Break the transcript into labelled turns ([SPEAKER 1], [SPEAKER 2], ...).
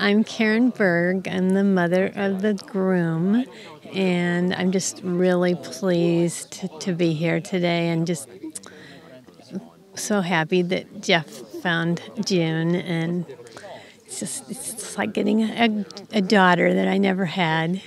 [SPEAKER 1] I'm Karen Berg. I'm the mother of the groom, and I'm just really pleased to, be here today and just so happy that Jeff found June. And it's just, it's like getting a, a daughter that I never had.